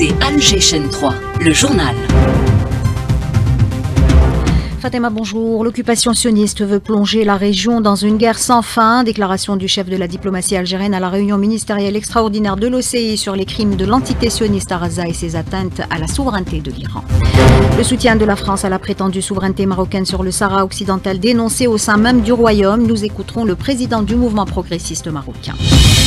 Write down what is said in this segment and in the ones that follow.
écoutez Alger Chaîne 3, le journal. Bonjour. L'occupation sioniste veut plonger la région dans une guerre sans fin. Déclaration du chef de la diplomatie algérienne à la réunion ministérielle extraordinaire de l'OCI sur les crimes de l'entité sioniste Gaza et ses atteintes à la souveraineté de l'Iran. Le soutien de la France à la prétendue souveraineté marocaine sur le Sahara occidental dénoncé au sein même du royaume. Nous écouterons le président du mouvement progressiste marocain.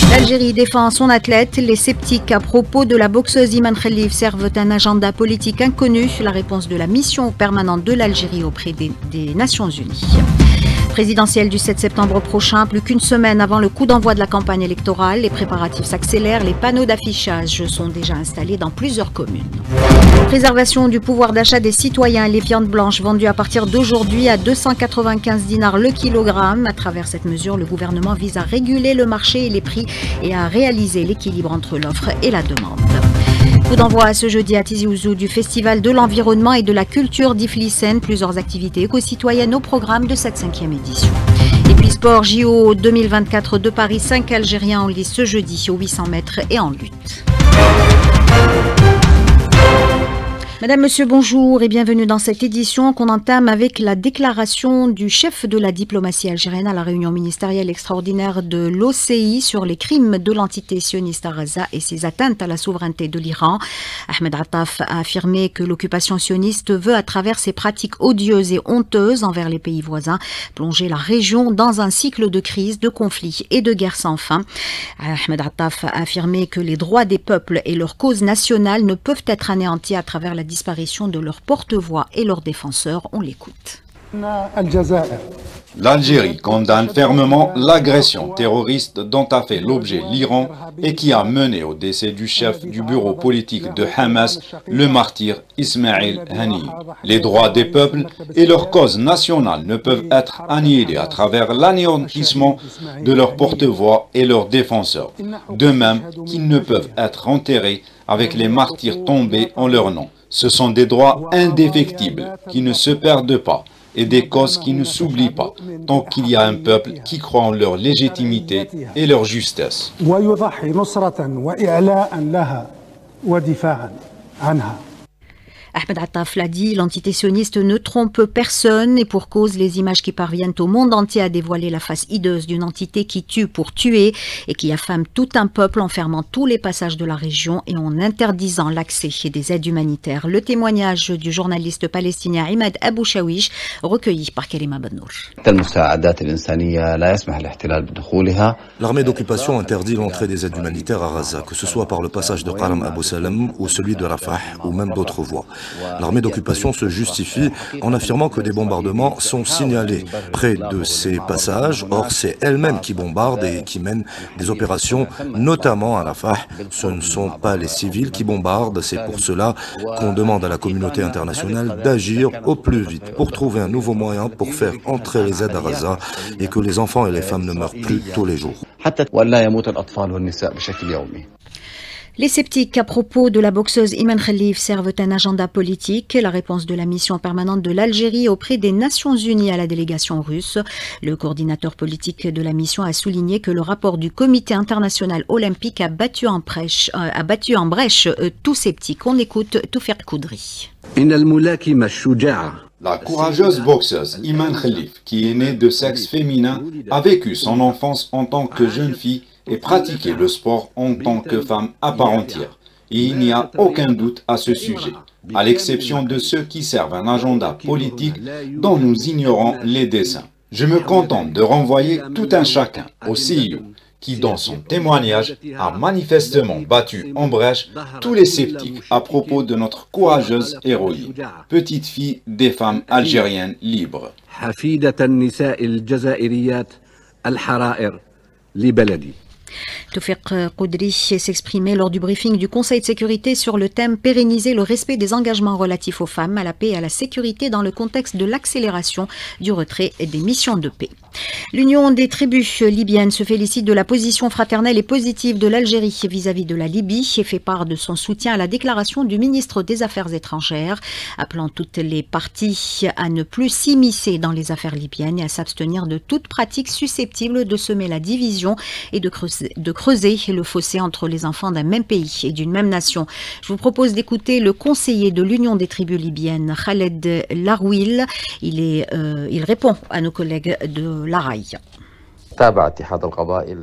L'Algérie défend son athlète. Les sceptiques à propos de la boxeuse Iman Khalif servent un agenda politique inconnu. La réponse de la mission permanente de l'Algérie auprès des, Nations Unies. Présidentielle du 7 septembre prochain, plus qu'une semaine avant le coup d'envoi de la campagne électorale, les préparatifs s'accélèrent, les panneaux d'affichage sont déjà installés dans plusieurs communes. Préservation du pouvoir d'achat des citoyens, les viandes blanches vendues à partir d'aujourd'hui à 295 dinars le kilogramme. À travers cette mesure, le gouvernement vise à réguler le marché et les prix et à réaliser l'équilibre entre l'offre et la demande. Coup d'envoi ce jeudi à Tizi Ouzou du Festival de l'environnement et de la culture d'Iflisen. Plusieurs activités éco-citoyennes au programme de cette cinquième édition. Et puis sport JO 2024 de Paris, 5 Algériens en lice ce jeudi aux 800 mètres et en lutte. Madame, Monsieur, bonjour et bienvenue dans cette édition qu'on entame avec la déclaration du chef de la diplomatie algérienne à la réunion ministérielle extraordinaire de l'OCI sur les crimes de l'entité sioniste à Gaza et ses atteintes à la souveraineté de l'Iran. Ahmed Attaf a affirmé que l'occupation sioniste veut, à travers ses pratiques odieuses et honteuses envers les pays voisins, plonger la région dans un cycle de crise, de conflits et de guerres sans fin. Ahmed Attaf a affirmé que les droits des peuples et leurs causes nationales ne peuvent être anéantis à travers la disparition de leurs porte-voix et leurs défenseurs. On l'écoute. L'Algérie condamne fermement l'agression terroriste dont a fait l'objet l'Iran et qui a mené au décès du chef du bureau politique de Hamas, le martyr Ismail Hani. Les droits des peuples et leurs causes nationales ne peuvent être annihilés à travers l'anéantissement de leurs porte-voix et leurs défenseurs, de même qu'ils ne peuvent être enterrés avec les martyrs tombés en leur nom. Ce sont des droits indéfectibles qui ne se perdent pas et des causes qui ne s'oublient pas, tant qu'il y a un peuple qui croit en leur légitimité et leur justesse. Ahmed Attaf l'a dit, l'entité sioniste ne trompe personne et pour cause, les images qui parviennent au monde entier à dévoiler la face hideuse d'une entité qui tue pour tuer et qui affame tout un peuple en fermant tous les passages de la région et en interdisant l'accès des aides humanitaires. Le témoignage du journaliste palestinien Imad Abou Shawish, recueilli par Kerima Benour. L'armée d'occupation interdit l'entrée des aides humanitaires à Gaza, que ce soit par le passage de Qaram Abu Salam ou celui de Rafah ou même d'autres voies. L'armée d'occupation se justifie en affirmant que des bombardements sont signalés près de ces passages. Or, c'est elle-même qui bombarde et qui mène des opérations, notamment à Rafah. Ce ne sont pas les civils qui bombardent. C'est pour cela qu'on demande à la communauté internationale d'agir au plus vite pour trouver un nouveau moyen pour faire entrer les aides à Gaza et que les enfants et les femmes ne meurent plus tous les jours. Les sceptiques à propos de la boxeuse Iman Khalif servent un agenda politique. La réponse de la mission permanente de l'Algérie auprès des Nations Unies à la délégation russe. Le coordinateur politique de la mission a souligné que le rapport du Comité international olympique a battu en brèche, euh, a battu en brèche euh, tout sceptique. On écoute Toufer Koudri. La courageuse boxeuse Iman Khalif, qui est née de sexe féminin, a vécu son enfance en tant que jeune fille et pratiquer le sport en tant que femme à part entière. Et il n'y a aucun doute à ce sujet, à l'exception de ceux qui servent un agenda politique dont nous ignorons les dessins. Je me contente de renvoyer tout un chacun au CIO qui, dans son témoignage, a manifestement battu en brèche tous les sceptiques à propos de notre courageuse héroïne, petite fille des femmes algériennes libres. Toufiq Koudri s'exprimait lors du briefing du Conseil de sécurité sur le thème Pérenniser le respect des engagements relatifs aux femmes, à la paix et à la sécurité dans le contexte de l'accélération du retrait et des missions de paix. L'Union des tribus libyennes se félicite de la position fraternelle et positive de l'Algérie vis-à-vis de la Libye et fait part de son soutien à la déclaration du ministre des Affaires étrangères, appelant toutes les parties à ne plus s'immiscer dans les affaires libyennes et à s'abstenir de toute pratique susceptible de semer la division et de creuser, le fossé entre les enfants d'un même pays et d'une même nation. Je vous propose d'écouter le conseiller de l'Union des tribus libyennes, Khaled Larouil. Euh, il répond à nos collègues de l'ARAI.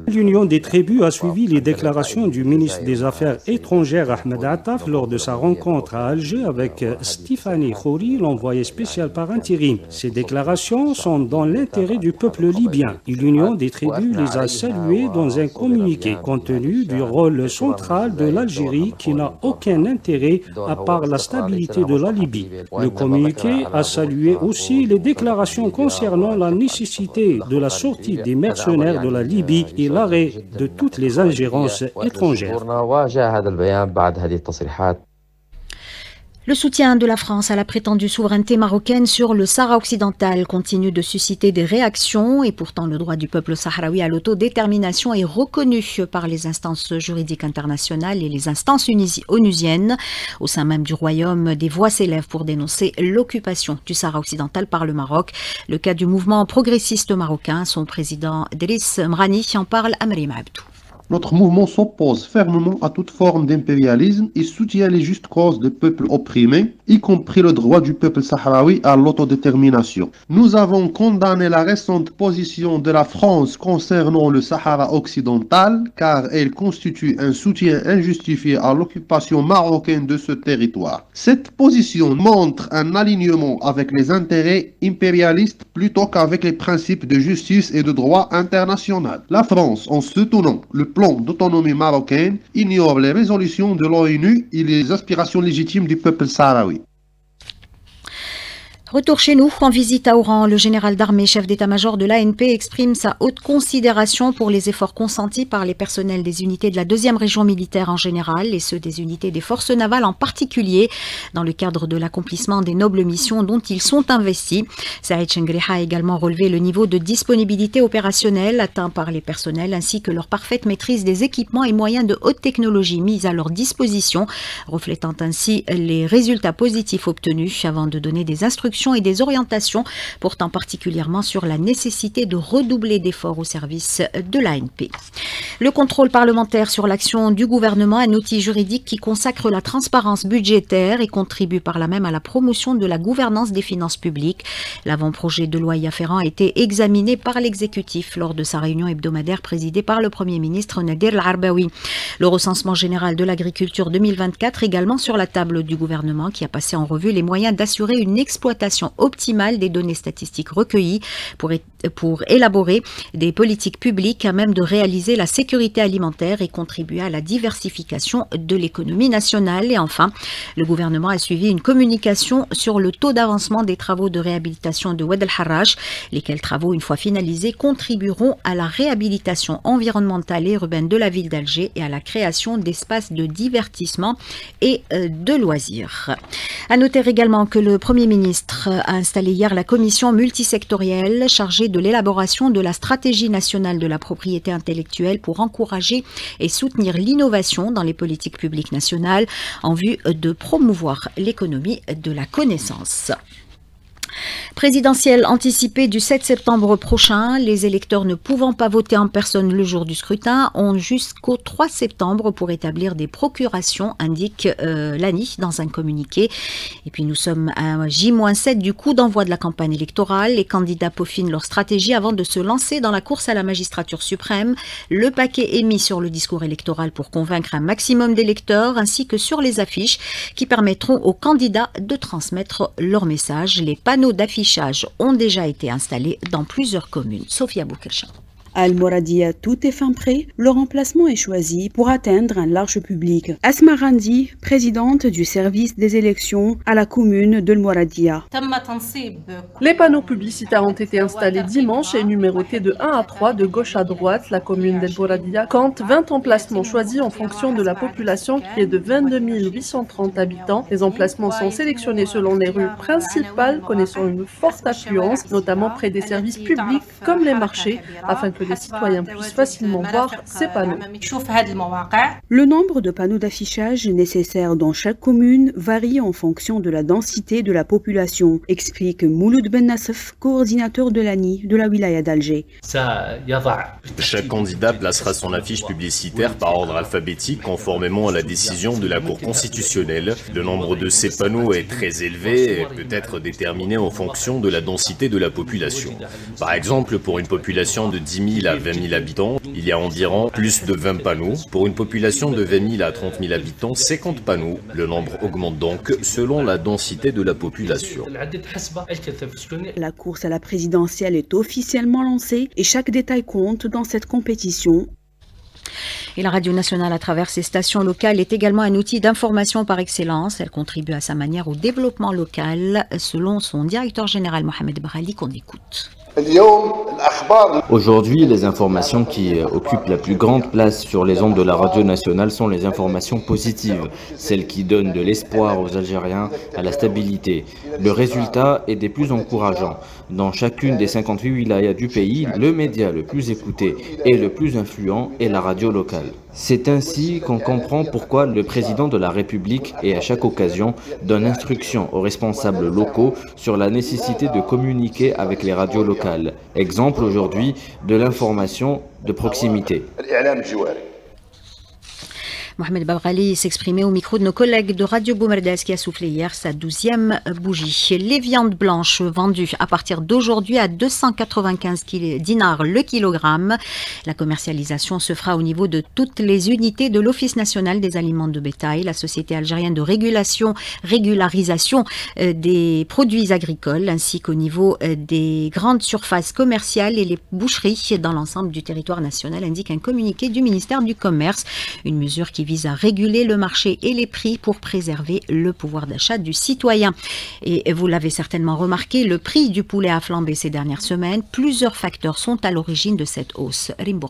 L'Union des tribus a suivi les déclarations du ministre des Affaires étrangères Ahmed Attaf lors de sa rencontre à Alger avec Stéphanie Khouri, l'envoyé spécial par intérim. Ces déclarations sont dans l'intérêt du peuple libyen et l'Union des tribus les a saluées dans un communiqué compte tenu du rôle central de l'Algérie qui n'a aucun intérêt à part la stabilité de la Libye. Le communiqué a salué aussi les déclarations concernant la nécessité de la sortie des mercenaires de la Libye et l'arrêt de toutes les ingérences étrangères. Le soutien de la France à la prétendue souveraineté marocaine sur le Sahara occidental continue de susciter des réactions et pourtant le droit du peuple sahraoui à l'autodétermination est reconnu par les instances juridiques internationales et les instances onusiennes. Au sein même du royaume, des voix s'élèvent pour dénoncer l'occupation du Sahara occidental par le Maroc. Le cas du mouvement progressiste marocain, son président Driss Mrani en parle à Marim Abdou. Notre mouvement s'oppose fermement à toute forme d'impérialisme et soutient les justes causes des peuples opprimés, y compris le droit du peuple sahraoui à l'autodétermination. Nous avons condamné la récente position de la France concernant le Sahara occidental, car elle constitue un soutien injustifié à l'occupation marocaine de ce territoire. Cette position montre un alignement avec les intérêts impérialistes plutôt qu'avec les principes de justice et de droit international. La France, en soutenant le plan d'autonomie marocaine ignore les résolutions de l'ONU et les aspirations légitimes du peuple sahraoui. Retour chez nous, en visite à Oran, le général d'armée, chef d'état-major de l'ANP, exprime sa haute considération pour les efforts consentis par les personnels des unités de la deuxième région militaire en général et ceux des unités des forces navales en particulier, dans le cadre de l'accomplissement des nobles missions dont ils sont investis. Saïd Chengriha a également relevé le niveau de disponibilité opérationnelle atteint par les personnels ainsi que leur parfaite maîtrise des équipements et moyens de haute technologie mis à leur disposition, reflétant ainsi les résultats positifs obtenus avant de donner des instructions et des orientations portant particulièrement sur la nécessité de redoubler d'efforts au service de l'ANP. Le contrôle parlementaire sur l'action du gouvernement, un outil juridique qui consacre la transparence budgétaire et contribue par là même à la promotion de la gouvernance des finances publiques. L'avant-projet de loi y afférent a été examiné par l'exécutif lors de sa réunion hebdomadaire présidée par le Premier ministre Nadir Al-Arbaoui. Le recensement général de l'agriculture 2024 également sur la table du gouvernement qui a passé en revue les moyens d'assurer une exploitation optimale des données statistiques recueillies pour, pour élaborer des politiques publiques à même de réaliser la sécurité alimentaire et contribuer à la diversification de l'économie nationale. Et enfin, le gouvernement a suivi une communication sur le taux d'avancement des travaux de réhabilitation de Oued el-Harraj, lesquels travaux, une fois finalisés, contribueront à la réhabilitation environnementale et urbaine de la ville d'Alger et à la création d'espaces de divertissement et euh, de loisirs. À noter également que le Premier ministre a installé hier la commission multisectorielle chargée de l'élaboration de la stratégie nationale de la propriété intellectuelle pour encourager et soutenir l'innovation dans les politiques publiques nationales en vue de promouvoir l'économie de la connaissance. Présidentielle anticipée du 7 septembre prochain, les électeurs ne pouvant pas voter en personne le jour du scrutin ont jusqu'au 3 septembre pour établir des procurations, indique euh, l'ANI dans un communiqué. Et puis nous sommes à J-7 du coup d'envoi de la campagne électorale. Les candidats peaufinent leur stratégie avant de se lancer dans la course à la magistrature suprême. Le paquet est mis sur le discours électoral pour convaincre un maximum d'électeurs ainsi que sur les affiches qui permettront aux candidats de transmettre leur message. Les panneaux ont déjà été installés dans plusieurs communes. Sophia Boukelcha. Al-Moradia, tout est fin prêt. Le remplacement est choisi pour atteindre un large public. Asma Randi, présidente du service des élections à la commune de Moradia. Les panneaux publicitaires ont été installés dimanche et numérotés de 1 à 3 de gauche à droite. La commune d'El Moradia compte 20 emplacements choisis en fonction de la population qui est de 22 830 habitants. Les emplacements sont sélectionnés selon les rues principales connaissant une forte affluence, notamment près des services publics comme les marchés, afin que les citoyens puissent facilement voir ces panneaux. Le nombre de panneaux d'affichage nécessaires dans chaque commune varie en fonction de la densité de la population, explique Mouloud Ben Nassef, coordinateur de l'ANI de la wilaya d'Alger. Chaque candidat placera son affiche publicitaire par ordre alphabétique conformément à la décision de la Cour constitutionnelle. Le nombre de ces panneaux est très élevé et peut être déterminé en fonction de la densité de la population. Par exemple, pour une population de 10 000 à 20 000 habitants, il y a environ plus de 20 panneaux. Pour une population de 20 000 à 30 000 habitants, 50 panneaux. Le nombre augmente donc selon la densité de la population. La course à la présidentielle est officiellement lancée et chaque détail compte dans cette compétition et la Radio nationale, à travers ses stations locales, est également un outil d'information par excellence. Elle contribue à sa manière au développement local, selon son directeur général Mohamed Barali, qu'on écoute. Aujourd'hui, les informations qui occupent la plus grande place sur les ondes de la radio nationale sont les informations positives, celles qui donnent de l'espoir aux Algériens à la stabilité. Le résultat est des plus encourageants. Dans chacune des 58 wilayas du pays, le média le plus écouté et le plus influent est la radio locale. C'est ainsi qu'on comprend pourquoi le président de la République et à chaque occasion donne instruction aux responsables locaux sur la nécessité de communiquer avec les radios locales. Exemple aujourd'hui de l'information de proximité. Mohamed Babrali s'exprimait au micro de nos collègues de Radio Boumerdès qui a soufflé hier sa douzième bougie. Les viandes blanches vendues à partir d'aujourd'hui à 295 dinars le kilogramme. La commercialisation se fera au niveau de toutes les unités de l'Office national des aliments de bétail, la société algérienne de régulation, régularisation euh, des produits agricoles, ainsi qu'au niveau euh, des grandes surfaces commerciales et les boucheries dans l'ensemble du territoire national, indique un communiqué du ministère du Commerce. Une mesure qui vise à réguler le marché et les prix pour préserver le pouvoir d'achat du citoyen. Et vous l'avez certainement remarqué, le prix du poulet a flambé ces dernières semaines. Plusieurs facteurs sont à l'origine de cette hausse. Rimbo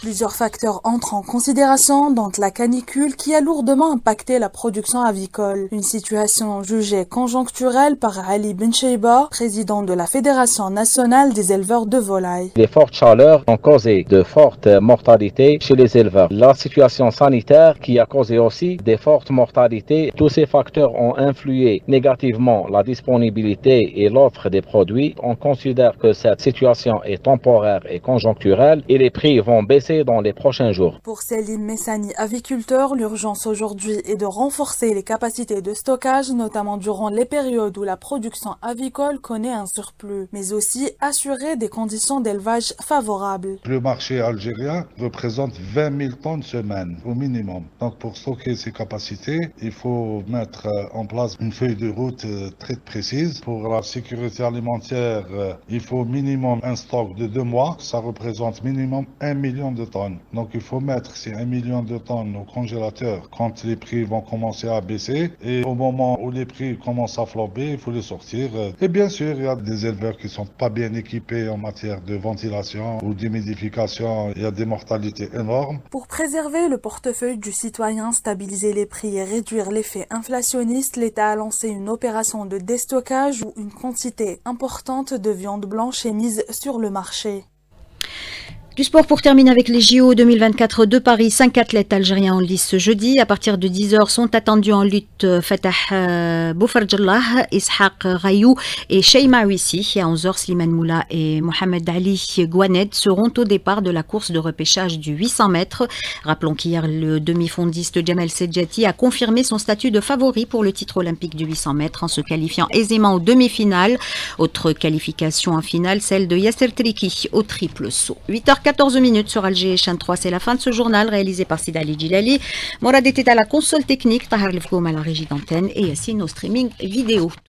Plusieurs facteurs entrent en considération, dont la canicule qui a lourdement impacté la production avicole. Une situation jugée conjoncturelle par Ali Bencheiba, président de la Fédération nationale des éleveurs de volailles. Les fortes chaleurs ont causé de fortes mortalités chez les éleveurs. La situation sanitaire qui a causé aussi des fortes mortalités. Tous ces facteurs ont influé négativement la disponibilité et l'offre des produits. On considère que cette situation est temporaire et conjoncturelle et les prix vont baisser dans les prochains jours. Pour Céline Messani, aviculteur, l'urgence aujourd'hui est de renforcer les capacités de stockage, notamment durant les périodes où la production avicole connaît un surplus, mais aussi assurer des conditions d'élevage favorables. Le marché algérien représente 20 000 tonnes semaine au minimum. Donc pour stocker ces capacités, il faut mettre en place une feuille de route très précise. Pour la sécurité alimentaire, il faut minimum un stock de deux mois. Ça représente minimum 1 million de tonnes. Donc il faut mettre ces 1 million de tonnes au congélateur quand les prix vont commencer à baisser. Et au moment où les prix commencent à flamber, il faut les sortir. Et bien sûr, il y a des éleveurs qui sont pas bien équipés en matière de ventilation ou d'humidification. Il y a des mortalités énormes. Pour préserver le portefeuille du citoyen, stabiliser les prix et réduire l'effet inflationniste, l'État a lancé une opération de déstockage où une quantité importante de viande blanche est mise sur le marché. Du sport pour terminer avec les JO 2024 de Paris. Cinq athlètes algériens en lice ce jeudi. À partir de 10h sont attendus en lutte euh, Fatah euh, Boufarjallah, Ishaq Rayou et Sheima Wissi. À 11h, Slimane Moula et Mohamed Ali Gouaned seront au départ de la course de repêchage du 800 mètres. Rappelons qu'hier, le demi-fondiste Jamel Sedjati a confirmé son statut de favori pour le titre olympique du 800 mètres en se qualifiant aisément aux demi-finales. Autre qualification en finale, celle de Yasser Triki au triple saut. 8h 14 minutes sur Alger Chaîne 3. C'est la fin de ce journal réalisé par Sidali Djilali. Morad était à la console technique, Tahar Lefkoum à la régie d'antenne et Yassine au streaming vidéo.